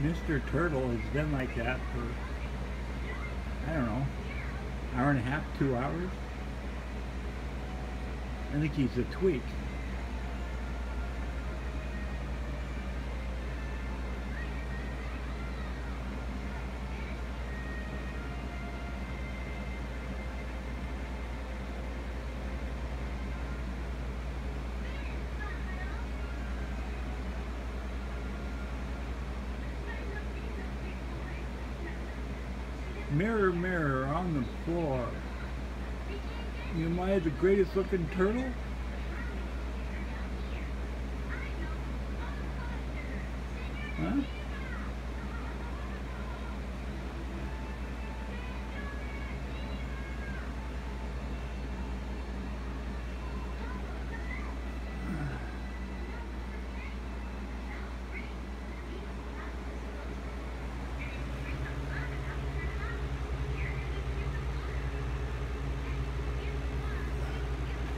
Mr. Turtle has been like that for, I don't know, hour and a half, two hours. I think he's a tweak. Mirror, mirror on the floor. Am I the greatest looking turtle? Huh?